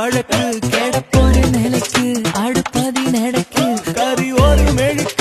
வழக்கு கேட போற நிலைக்கு அடுப்பதி நடக்கு. கறி ஒரு மெழுக்கு